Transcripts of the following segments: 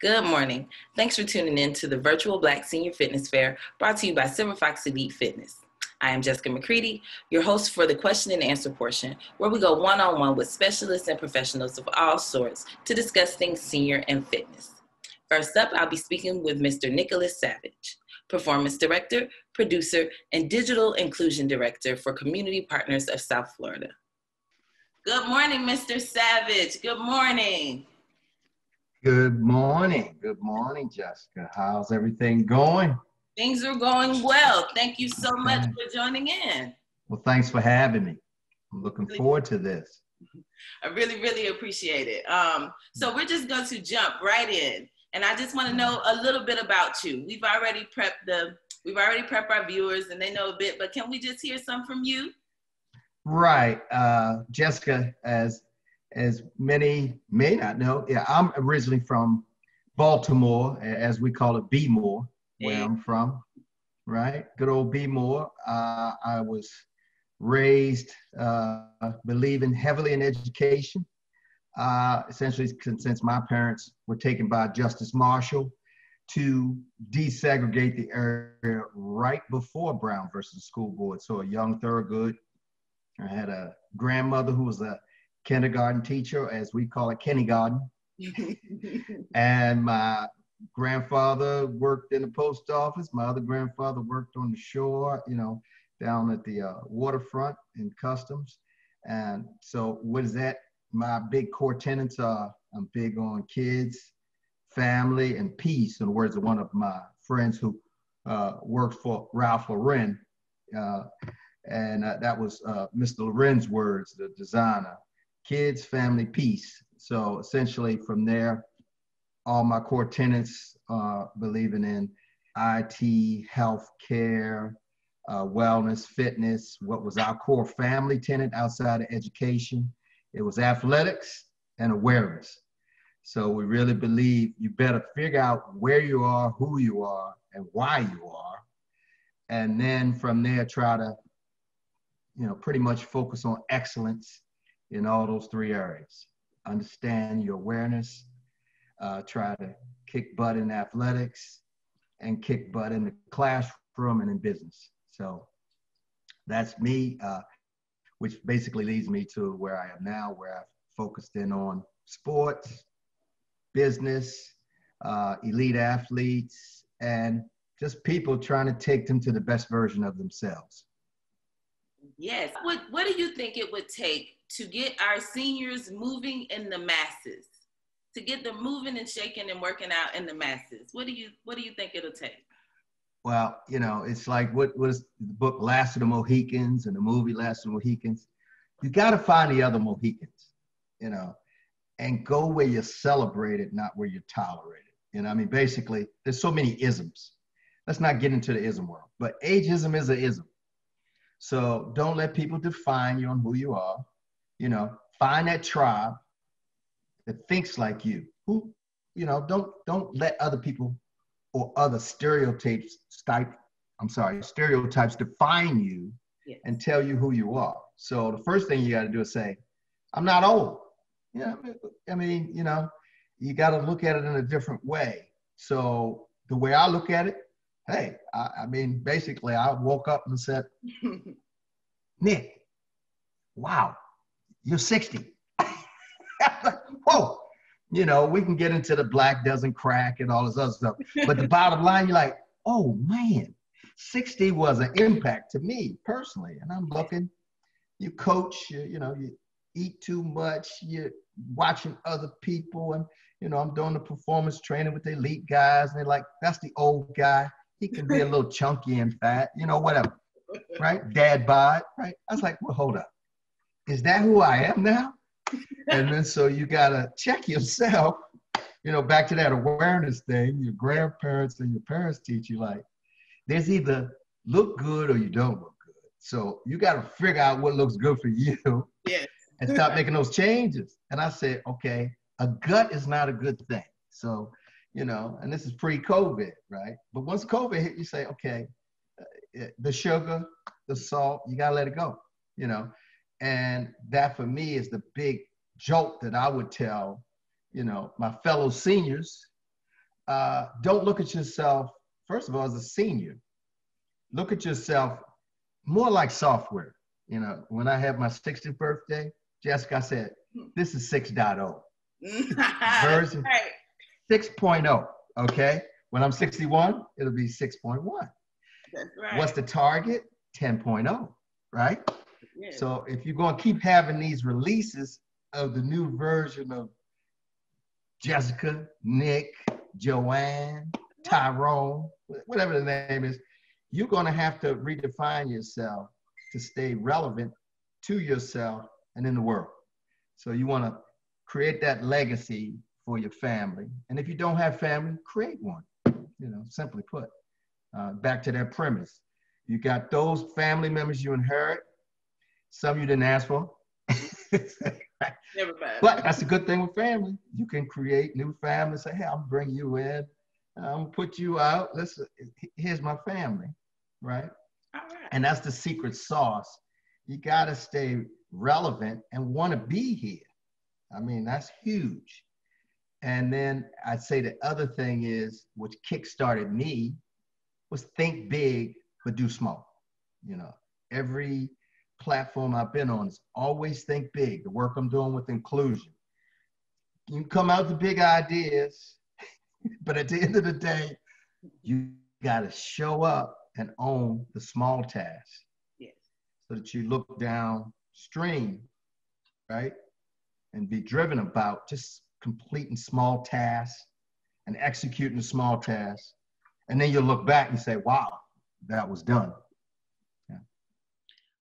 Good morning. Thanks for tuning in to the virtual Black Senior Fitness Fair brought to you by Silver Fox Elite Fitness. I am Jessica McCready, your host for the question and answer portion, where we go one on one with specialists and professionals of all sorts to discuss things senior and fitness. First up, I'll be speaking with Mr. Nicholas Savage, Performance Director, Producer, and Digital Inclusion Director for Community Partners of South Florida. Good morning, Mr. Savage. Good morning. Good morning. Good morning, Jessica. How's everything going? Things are going well. Thank you so much for joining in. Well, thanks for having me. I'm looking forward to this. I really, really appreciate it. Um, so we're just going to jump right in, and I just want to know a little bit about you. We've already prepped the, we've already prepped our viewers, and they know a bit. But can we just hear some from you? Right, uh, Jessica. As as many may not know, yeah, I'm originally from Baltimore, as we call it, B-more, where hey. I'm from. Right, good old B-more. Uh, I was raised uh, believing heavily in education. Uh, essentially, since my parents were taken by Justice Marshall to desegregate the area right before Brown versus the School Board. So a young Thurgood. I had a grandmother who was a kindergarten teacher, as we call it, kindergarten. and my grandfather worked in the post office. My other grandfather worked on the shore, you know, down at the uh, waterfront in customs. And so, what is that? My big core tenets are I'm big on kids, family, and peace. In the words of one of my friends who uh, worked for Ralph Lauren. Uh, and uh, that was uh, Mr. Lauren's words, the designer kids, family, peace. So essentially, from there, all my core tenants are believing in IT, health care, uh, wellness, fitness. What was our core family tenant outside of education? It was athletics and awareness. So we really believe you better figure out where you are, who you are, and why you are. And then from there, try to, you know, pretty much focus on excellence in all those three areas. Understand your awareness, uh, try to kick butt in athletics, and kick butt in the classroom and in business. So that's me, uh, which basically leads me to where I am now, where I've focused in on sports, business, uh, elite athletes, and just people trying to take them to the best version of themselves. Yes. Uh, what What do you think it would take to get our seniors moving in the masses, to get them moving and shaking and working out in the masses? What do you What do you think it'll take? Well, you know, it's like what was the book Last of the Mohicans and the movie Last of the Mohicans. You got to find the other Mohicans, you know, and go where you're celebrated, not where you're tolerated. You know, I mean, basically, there's so many isms. Let's not get into the ism world, but ageism is an ism. So don't let people define you on who you are. You know, find that tribe that thinks like you. Who, you know, don't don't let other people or other stereotypes type, I'm sorry, stereotypes define you yes. and tell you who you are. So the first thing you got to do is say, I'm not old. Yeah, I mean, you know, you got to look at it in a different way. So the way I look at it, hey, I, I mean, basically, I woke up and said, Nick, wow, you're 60. Whoa. You know, we can get into the black doesn't crack and all this other stuff. But the bottom line, you're like, oh man, 60 was an impact to me personally. And I'm looking, you coach, you, you know, you eat too much, you're watching other people. And, you know, I'm doing the performance training with the elite guys. And they're like, that's the old guy. He can be a little chunky and fat, you know, whatever. Right? Dad bod, right? I was like, well, hold up. Is that who I am now? and then so you gotta check yourself, you know, back to that awareness thing. Your grandparents and your parents teach you like there's either look good or you don't look good. So you gotta figure out what looks good for you. Yes. and stop making those changes. And I said, okay, a gut is not a good thing. So you know, and this is pre-COVID, right? But once COVID hit, you say, okay, uh, the sugar, the salt, you gotta let it go, you know. And that for me is the big joke that I would tell, you know, my fellow seniors uh, don't look at yourself, first of all, as a senior. Look at yourself more like software. You know, when I had my 60th birthday, Jessica said, this is 6.0. Version right. 6.0. Okay. When I'm 61, it'll be 6.1. That's right. What's the target? 10.0. Right. Yeah. So if you're going to keep having these releases of the new version of Jessica, Nick, Joanne, Tyrone, whatever the name is, you're going to have to redefine yourself to stay relevant to yourself and in the world. So you want to create that legacy for your family. And if you don't have family, create one, you know, simply put. Uh, back to that premise. You got those family members you inherit, some you didn't ask for. but that's a good thing with family. You can create new families. Say, hey, I'll bring you in. I'm put you out. Listen, here's my family, right? And that's the secret sauce. You gotta stay relevant and want to be here. I mean, that's huge. And then I'd say the other thing is, which kickstarted me, was think big but do small. You know, every platform I've been on is always think big. The work I'm doing with inclusion. You come out with big ideas, but at the end of the day, you got to show up and own the small tasks. Yes. So that you look downstream, right? And be driven about just completing small tasks and executing small tasks. And then you'll look back and say, wow, that was done.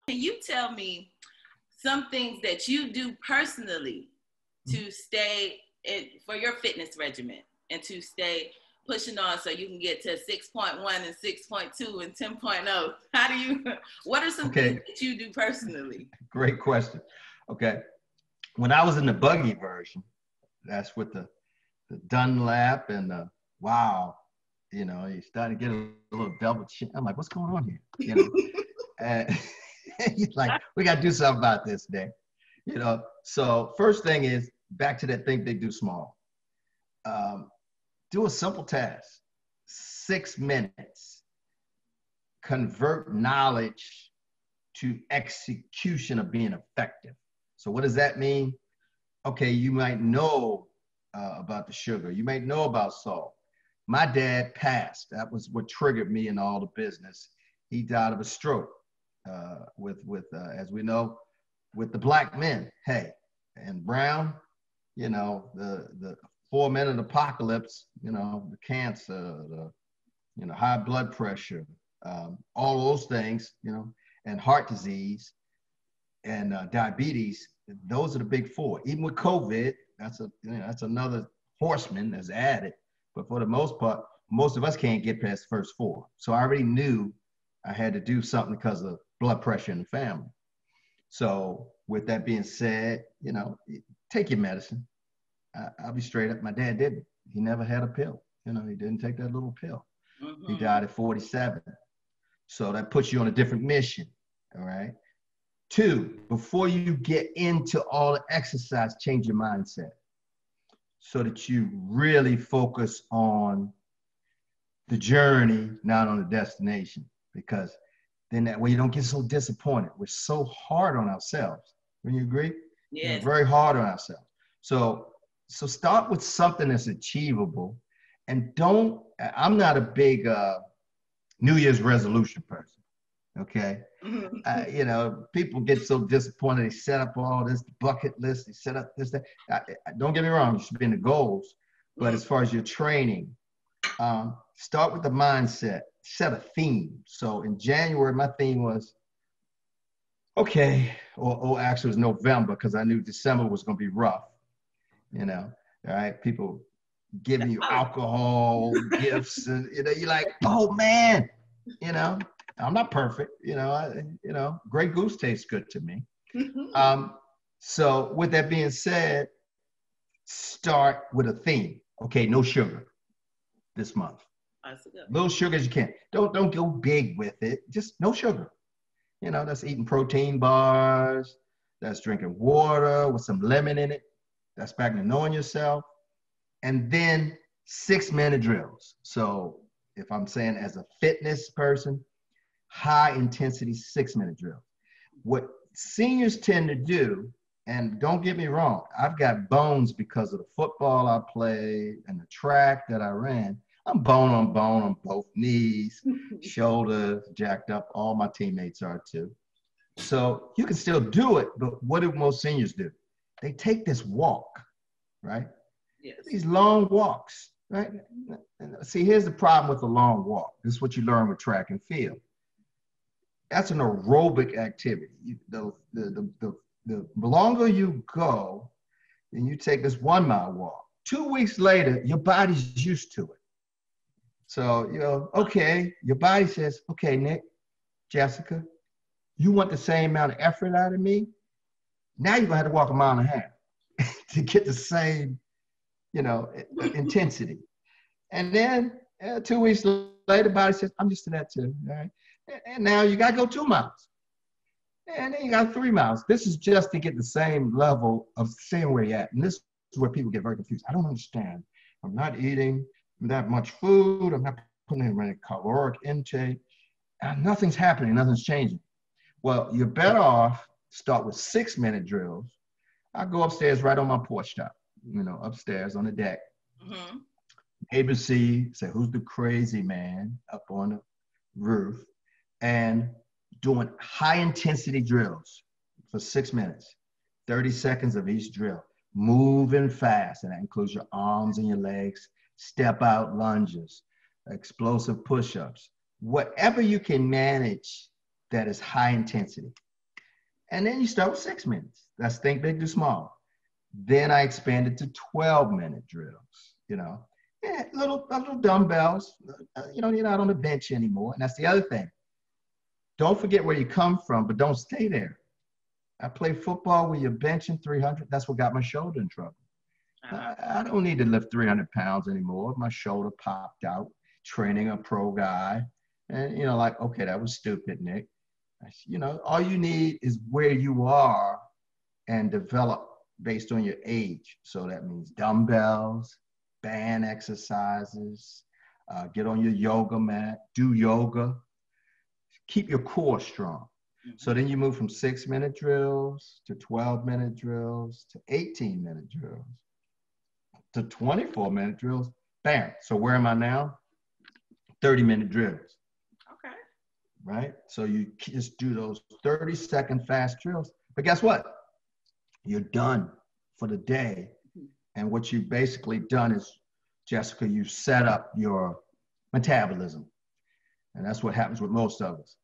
Can you tell me some things that you do personally to mm-hmm. stay in, for your fitness regimen and to stay pushing on so you can get to 6.1 and 6.2 and 10.0? How do you, what are some okay. things that you do personally? Great question. Okay. When I was in the buggy version, that's with the, the Dunlap and the, wow, you know, you started to get a, a little double chin. I'm like, what's going on here? You know, and, He's like, we got to do something about this, Nick. You know, so first thing is back to that think big, do small. Um, do a simple task, six minutes. Convert knowledge to execution of being effective. So what does that mean? Okay, you might know uh, about the sugar. You might know about salt. My dad passed. That was what triggered me in all the business. He died of a stroke uh, with with uh, as we know with the black men. Hey, and Brown, you know the the four minute apocalypse. You know the cancer, the you know high blood pressure, um, all those things. You know, and heart disease and uh, diabetes. Those are the big four. Even with COVID, that's a you know, that's another horseman that's added. But for the most part, most of us can't get past the first four. So I already knew I had to do something because of blood pressure in the family. So with that being said, you know, take your medicine. I, will be straight up. My dad didn't. He never had a pill. You know, he didn't take that little pill. Mm-hmm. He died at 47. So that puts you on a different mission. All right. Two, before you get into all the exercise, change your mindset so that you really focus on the journey, not on the destination. Because then that way you don't get so disappointed. We're so hard on ourselves. When you agree? Yeah. Very hard on ourselves. So so start with something that's achievable and don't i'm not a big uh, new year's resolution person okay mm-hmm. uh, you know people get so disappointed they set up all this bucket list they set up this that I, I, don't get me wrong you should be in the goals but mm-hmm. as far as your training um, start with the mindset set a theme. So in January, my theme was okay, or, or actually it was November because I knew December was going to be rough. You know, all right, people giving you alcohol gifts, and you know, you're like, oh man, you know, I'm not perfect. You know, I, you know, Grey Goose tastes good to me. Mm-hmm. Um, so with that being said, start with a theme. Okay, no sugar this month. Little sugar as you can. Don't don't go big with it. Just no sugar. You know, that's eating protein bars. That's drinking water with some lemon in it. That's back to knowing yourself. And then six minute drills. So if I'm saying as a fitness person, high intensity six minute drills. What seniors tend to do, and don't get me wrong, I've got bones because of the football I played and the track that I ran. I'm bone on bone on both knees, shoulders jacked up. All my teammates are too. So you can still do it, but what do most seniors do? They take this walk, right? Yes. These long walks, right? See, here's the problem with the long walk. This is what you learn with track and field. That's an aerobic activity. The, the, the, the, the longer you go, and you take this one mile walk, two weeks later, your body's used to it. So, you know, okay, your body says, okay, Nick, Jessica, you want the same amount of effort out of me? Now you're gonna have to walk a mile and a half to get the same, you know, intensity. And then uh, two weeks later, body says, I'm used to that too. All right. And now you gotta go two miles. And then you got three miles. This is just to get the same level of seeing where you're at. And this is where people get very confused. I don't understand. I'm not eating that much food. I'm not putting in any caloric intake. And nothing's happening. Nothing's changing. Well, you're better off start with six minute drills. I go upstairs right on my porch top, you know, upstairs on the deck. Mm-hmm. Neighbors see, say, who's the crazy man up on the roof? And doing high intensity drills for six minutes, 30 seconds of each drill, moving fast. And that includes your arms and your legs, step out lunges, explosive push ups, whatever you can manage that is high intensity. And then you start with six minutes. That's think big to small. Then I expanded to 12 minute drills, you know, yeah, little, little dumbbells. Uh, you know, you're not on the bench anymore. And that's the other thing. Don't forget where you come from, but don't stay there. I play football where you're benching 300. That's what got my shoulder in trouble. Uh-huh. I, I don't need to lift 300 pounds anymore. My shoulder popped out training a pro guy. And, you know, like, okay, that was stupid, Nick. You know, all you need is where you are and develop based on your age. So that means dumbbells, band exercises, uh, get on your yoga mat, do yoga, keep your core strong. Mm-hmm. So then you move from six minute drills to 12 minute drills to 18 minute drills to 24 minute drills. Bam. So where am I now? 30 minute drills Okay. right? So you just do those 30 second fast drills. But guess what? You're done for the day. And what you've basically done is, Jessica, you set up your metabolism. And that's what happens with most of us.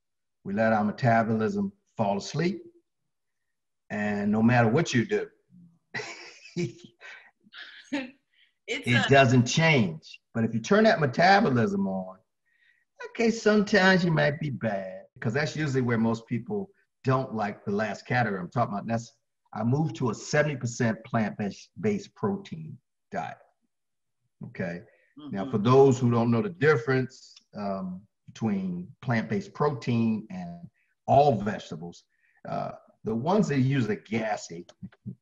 We let our metabolism fall asleep. And no matter what you do, it doesn't change. But if you turn that metabolism on, okay, sometimes you might be bad because that's usually where most people don't like the last category I'm talking about. That's I moved to a 70% plant-based protein diet. Okay. Mm-hmm. Now, for those who don't know the difference um, between plant-based protein and all vegetables, uh, the ones that use are gassy.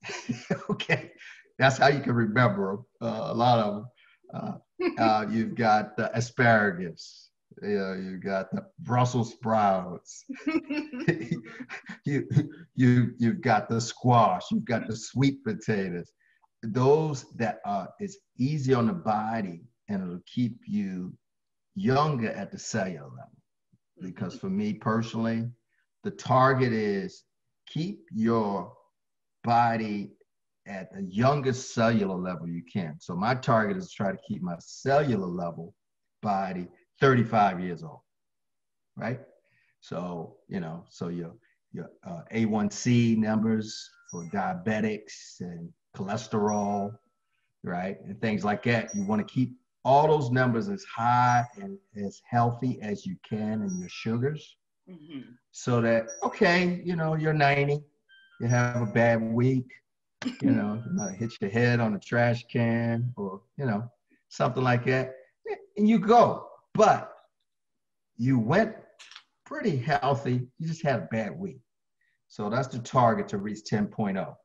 okay, that's how you can remember them. Uh, a lot of them. Uh, uh you've got the asparagus, you got the Brussels sprouts. you you you've got the squash. You've got the sweet potatoes. Those that are it's easy on the body and it'll keep you younger at the cellular level. Because for me personally, the target is keep your body at the youngest cellular level you can. So my target is to try to keep my cellular level body 35 years old, right? So, you know, so your, your uh, A1C numbers for diabetics and cholesterol, right? And things like that. You want to keep all those numbers as high and as healthy as you can in your sugars. Mm-hmm. So that, okay, you know, you're 90, you have a bad week, you know, you might hit your head on a trash can or, you know, something like that. And you go. But you went pretty healthy. You just had a bad week. So that's the target to reach 10.0.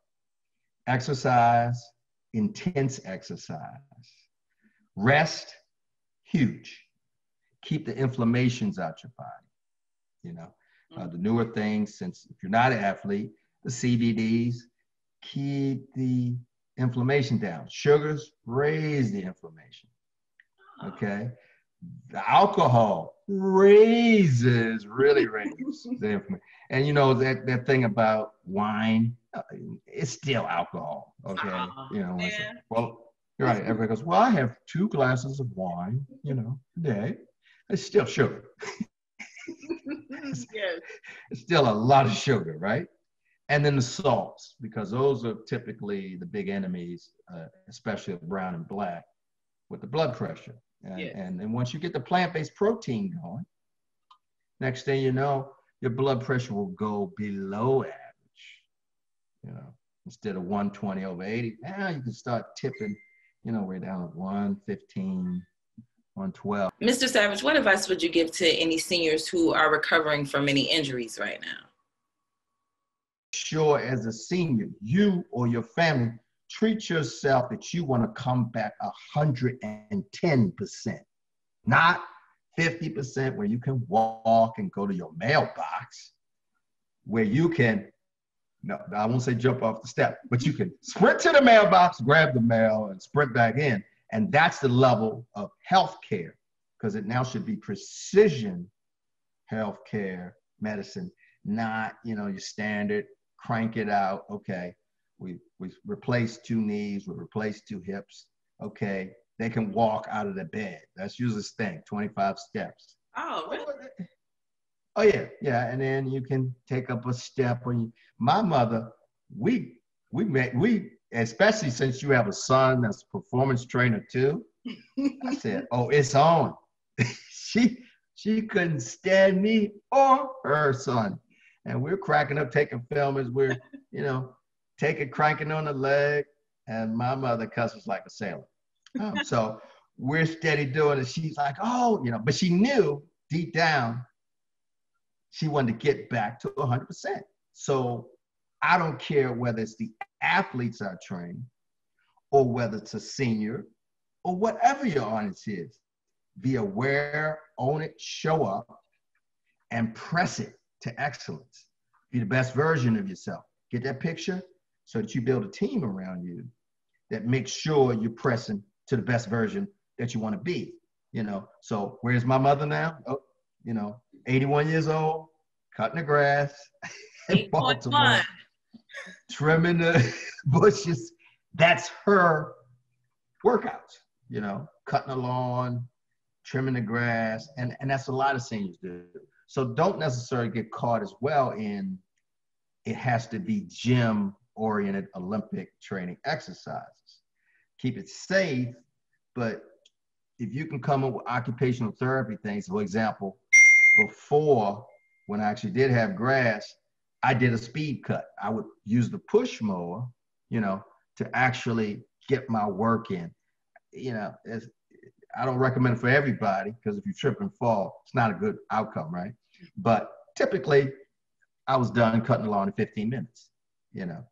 Exercise, intense exercise. Rest, huge. Keep the inflammations out your body. You know, uh, the newer things, since if you're not an athlete, the CBDs keep the inflammation down. Sugars raise the inflammation. Okay. The alcohol raises, really raises the inflammation. And you know that that thing about wine, uh, it's still alcohol. Okay. Uh-huh. You know, yeah. well, right. Everybody goes, well, I have two glasses of wine, you know, a day. It's still sugar. it's, yes. it's still a lot of sugar, right? And then the salts, because those are typically the big enemies, uh, especially of brown and black, with the blood pressure. And, yes. and then once you get the plant-based protein going, next thing you know, your blood pressure will go below average. You know, instead of 120 over 80, now you can start tipping, you know, we're down at 115, 112. Mr. Savage, what advice would you give to any seniors who are recovering from any injuries right now? Sure, as a senior, you or your family treat yourself that you want to come back 110%, not 50% where you can walk and go to your mailbox, where you can, no, I won't say jump off the step, but you can sprint to the mailbox, grab the mail, and sprint back in. And that's the level of health care because it now should be precision health care medicine, not, you know, your standard crank it out. Okay, we we replace two knees, we replace two hips. Okay, they can walk out of the bed. That's usually thing, 25 steps. Oh, really? Oh yeah, yeah, and then you can take up a step. When you, my mother, we we met we especially since you have a son that's a performance trainer too. I said, oh, it's on. she she couldn't stand me or her son, and we're cracking up, taking film as we're you know taking cranking on the leg, and my mother cusses like a sailor. Um, so we're steady doing it. She's like, oh, you know, but she knew deep down she wanted to get back to 100%. So I don't care whether it's the athletes I train or whether it's a senior or whatever your audience is. Be aware, own it, show up, and press it to excellence. Be the best version of yourself. Get that picture so that you build a team around you that makes sure you're pressing to the best version that you want to be. You know, so where's my mother now? Oh, you know, 81 years old, cutting the grass in Baltimore, trimming the bushes. That's her workouts, you know, cutting the lawn, trimming the grass, and, and that's a lot of seniors do. So don't necessarily get caught as well in it has to be gym oriented Olympic training exercises keep it safe. But if you can come up with occupational therapy things, for example, before when I actually did have grass, I did a speed cut. I would use the push mower, you know, to actually get my work in. You know, I don't recommend it for everybody because if you trip and fall, it's not a good outcome, right? But typically, I was done cutting the lawn in 15 minutes, you know,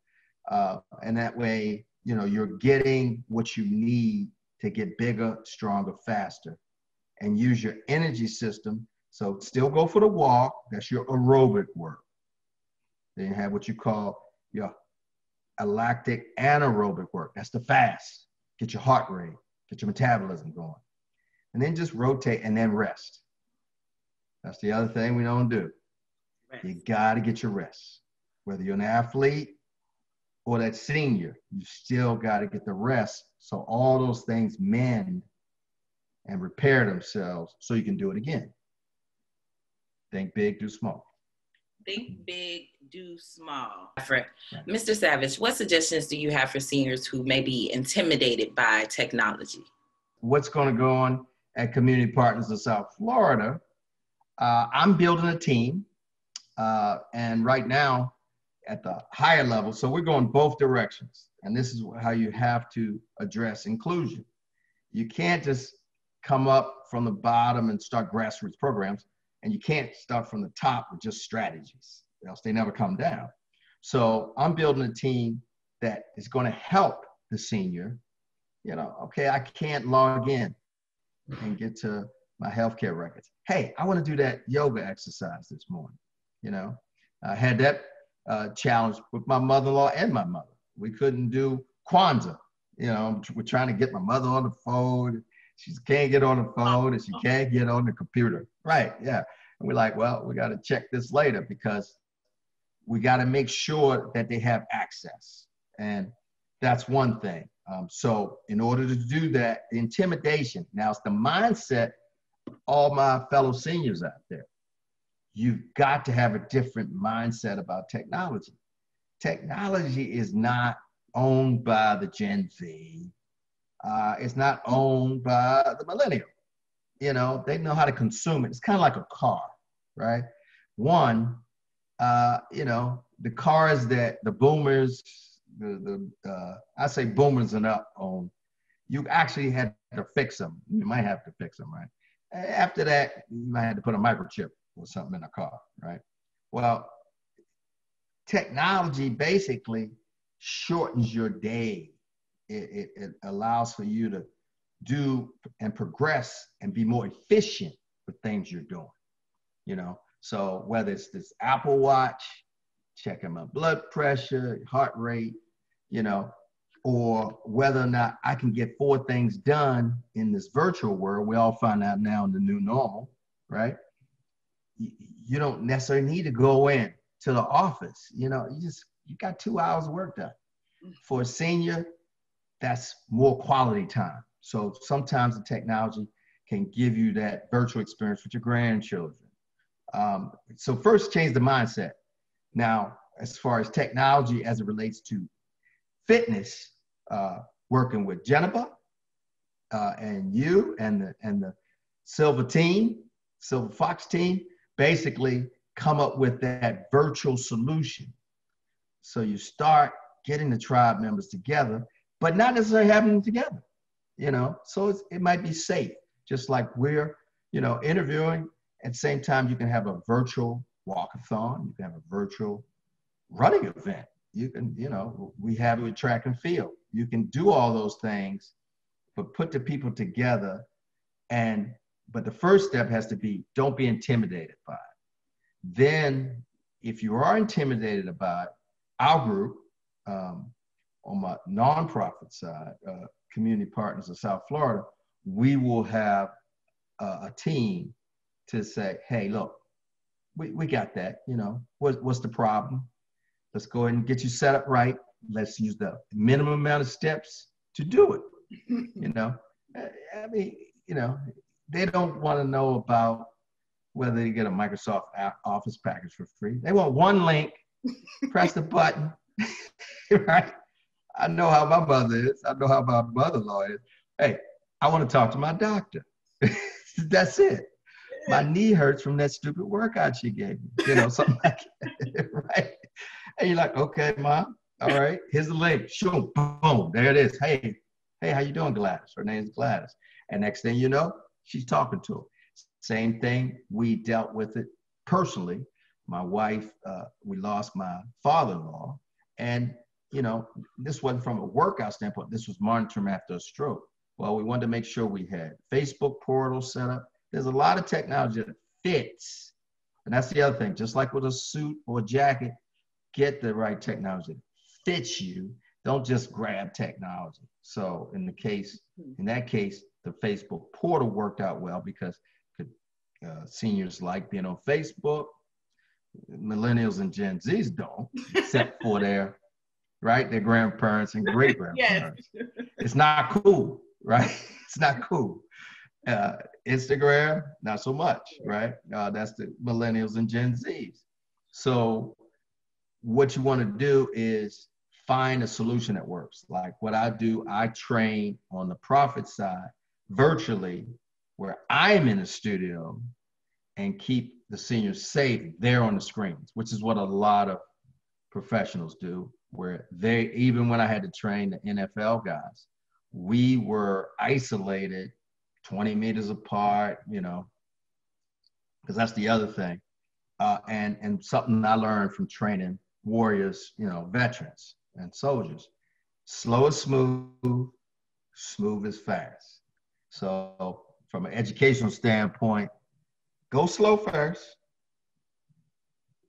uh, and that way you know, you're getting what you need to get bigger, stronger, faster, and use your energy system. So still go for the walk. That's your aerobic work. Then you have what you call your lactic anaerobic work. That's the fast. Get your heart rate, get your metabolism going. And then just rotate and then rest. That's the other thing we don't do. Rest. You got to get your rest. Whether you're an athlete or that senior, you still got to get the rest. So all those things mend and repair themselves so you can do it again. Think big, do small. Think big, do small. Right. Mr. Savage, what suggestions do you have for seniors who may be intimidated by technology? What's going to go on at Community Partners of South Florida? Uh, I'm building a team, uh, and right now at the higher level. So we're going both directions. And this is how you have to address inclusion. You can't just come up from the bottom and start grassroots programs, and you can't start from the top with just strategies, else they never come down. So I'm building a team that is going to help the senior You know, okay, I can't log in and get to my healthcare records. Hey, I want to do that yoga exercise this morning. You know, I had that uh, challenge with my mother-in-law and my mother. We couldn't do Kwanzaa. You know, we're trying to get my mother on the phone. She can't get on the phone and she can't get on the computer. Right? Yeah. And we're like, well, we got to check this later because we got to make sure that they have access. And that's one thing. Um, so, in order to do that, intimidation now it's the mindset all my fellow seniors out there. You've got to have a different mindset about technology. Technology is not owned by the Gen Z. Uh, it's not owned by the millennial. You know, they know how to consume it. It's kind of like a car, right? One, uh, you know, the cars that the boomers, the, the uh, I say boomers and up on, you actually had to fix them. You might have to fix them, right? After that, you might have to put a microchip or something in a car, right? Well, technology basically shortens your day. It, it, it, allows for you to do and progress and be more efficient with things you're doing. You know, so whether it's this Apple Watch, checking my blood pressure, heart rate, you know, or whether or not I can get four things done in this virtual world. We all find out now in the new normal, right? You don't necessarily need to go in to the office. You know, you just you got two hours of work done. Mm-hmm. For a senior, that's more quality time. So sometimes the technology can give you that virtual experience with your grandchildren. Um, so first, change the mindset. Now, as far as technology as it relates to fitness, uh, working with Jennifer uh, and you and the, and the Silver team, Silver Fox team, basically come up with that virtual solution. So you start getting the tribe members together, but not necessarily having them together, you know? So it might be safe, just like we're, you know, interviewing. At the same time, you can have a virtual walkathon, you can have a virtual running event. You can, you know, we have it with track and field. You can do all those things, but put the people together. And, but the first step has to be don't be intimidated by it. Then, if you are intimidated about our group, um, on my nonprofit side, uh, Community Partners of South Florida, we will have a team to say, hey, look, we, we got that. You know, what, what's the problem? Let's go ahead and get you set up right. Let's use the minimum amount of steps to do it. you know, I mean, you know, they don't want to know about whether they get a Microsoft Office package for free. They want one link, press the button, right? I know how my mother is. I know how my mother-in-law is. Hey, I want to talk to my doctor. That's it. My knee hurts from that stupid workout she gave me. You know, something like that, right? And you're like, okay, mom. All right, here's the link. Shoom, boom, there it is. Hey, hey, how you doing, Gladys? Her name's Gladys. And next thing you know, she's talking to him. Same thing. We dealt with it personally. My wife, uh, we lost my father-in-law, and you know, this wasn't from a workout standpoint. This was monitoring after a stroke. Well, we wanted to make sure we had Facebook portal set up. There's a lot of technology that fits. And that's the other thing. Just like with a suit or a jacket, get the right technology that fits you. Don't just grab technology. So in the case, in that case, the Facebook portal worked out well because uh, seniors like being on Facebook. Millennials and Gen Zs don't, except for their right? Their grandparents and great grandparents. yes. It's not cool, right? It's not cool. Uh, Instagram, not so much, right? Uh, that's the millennials and Gen Zs. So, what you want to do is find a solution that works. Like what I do, I train on the profit side virtually, where I'm in the studio and keep the seniors safe there on the screens, which is what a lot of professionals do where they even when I had to train the NFL guys, we were isolated 20 meters apart, you know, because that's the other thing. Uh, and and something I learned from training warriors, you know, veterans and soldiers. Slow is smooth, smooth is fast. So, from an educational standpoint, go slow first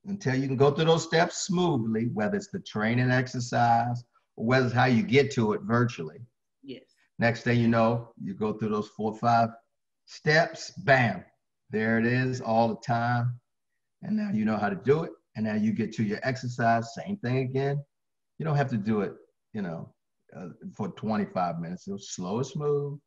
until you can go through those steps smoothly, whether it's the training exercise or whether it's how you get to it virtually. Yes. Next thing you know, you go through those four or five steps, bam, there it is all the time. And now you know how to do it. And now you get to your exercise, same thing again. You don't have to do it, you know, uh, for 25 minutes. It'll slow and smooth.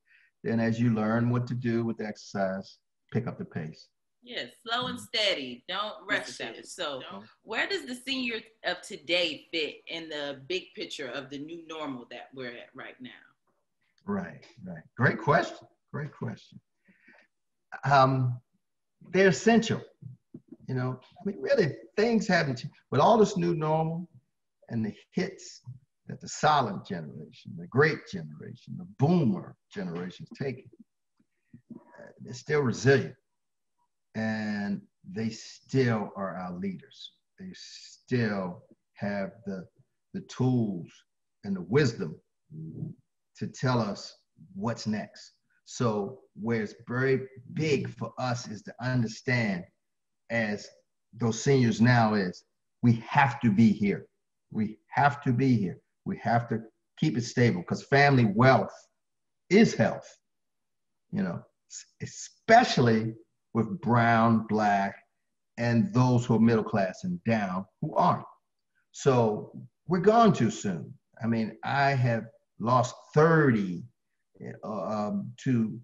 Then as you learn what to do with the exercise, pick up the pace. Yes, slow and steady. Don't rush it. So, where does the senior of today fit in the big picture of the new normal that we're at right now? Right, right. Great question. Great question. Um, they're essential. You know, I mean, really, things haven't changed. with all this new normal and the hits that the silent generation, the great generation, the boomer generation is taking. Uh, they're still resilient and they still are our leaders. They still have the, the tools and the wisdom to tell us what's next. So, where it's very big for us is to understand, as those seniors now, is we have to be here. We have to be here. We have to keep it stable because family wealth is health, you know, especially with brown, black, and those who are middle class and down who aren't. So we're gone too soon. I mean, I have lost 30 uh, um, to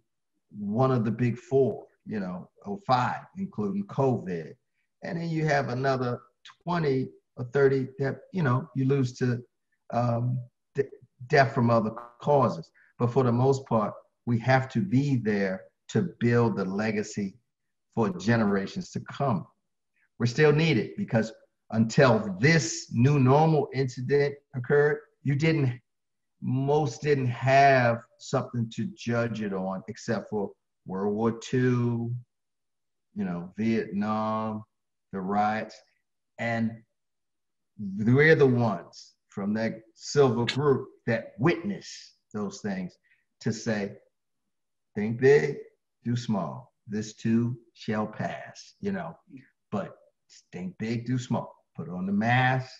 one of the big four, you know, or five, including COVID. And then you have another 20 or 30 that, you know, you lose to um, de- death from other causes. But for the most part, we have to be there to build the legacy for generations to come. We're still needed because until this new normal incident occurred, you didn't, most didn't have something to judge it on except for World War II, you know, Vietnam, the riots. And we're the ones from that silver group that witness those things to say, think big, do small this too shall pass, you know. But think big, do small. Put on the mask,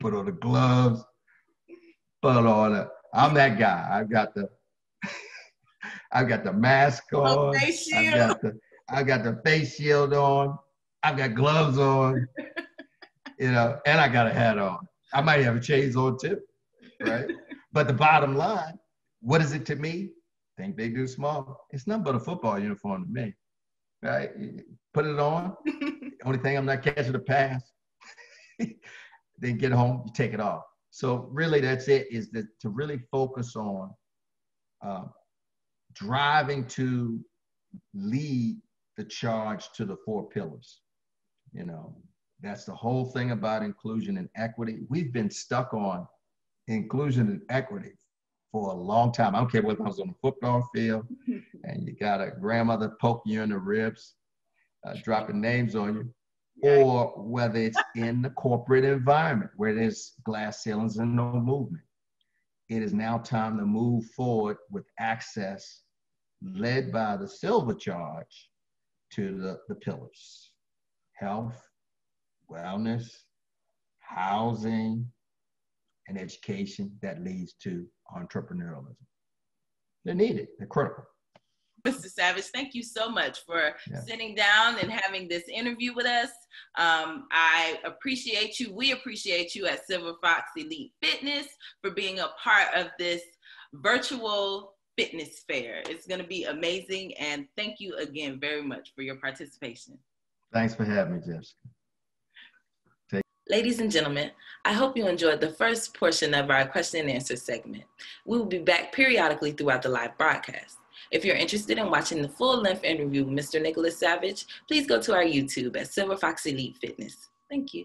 put on the gloves, put on the. I'm that guy. I've got the. I've got the mask on. I've got the. I got the face shield on. I've got gloves on. you know, and I got a hat on. I might have a chains on too, right? but the bottom line, what is it to me? Think they do small. It's nothing but a football uniform to me, right? put it on. Only thing I'm not catching the pass. then get home, you take it off. So really, that's it. Is that to really focus on uh, driving to lead the charge to the four pillars. You know, that's the whole thing about inclusion and equity. We've been stuck on inclusion and equity for a long time. I don't care whether I was on the football field and you got a grandmother poking you in the ribs, uh, dropping names on you, or whether it's in the corporate environment where there's glass ceilings and no movement. It is now time to move forward with access led by the silver charge to the, the pillars health, wellness, housing, and education that leads to entrepreneurialism. They're needed, they're critical. Mr. Savage, thank you so much for yeah. sitting down and having this interview with us. Um, I appreciate you. We appreciate you at Silver Fox Elite Fitness for being a part of this virtual fitness fair. It's going to be amazing. And thank you again very much for your participation. Thanks for having me, Jessica. Ladies and gentlemen, I hope you enjoyed the first portion of our question and answer segment. We will be back periodically throughout the live broadcast. If you're interested in watching the full length interview with Mr. Nicholas Savage, please go to our YouTube at Silver Fox Elite Fitness. Thank you.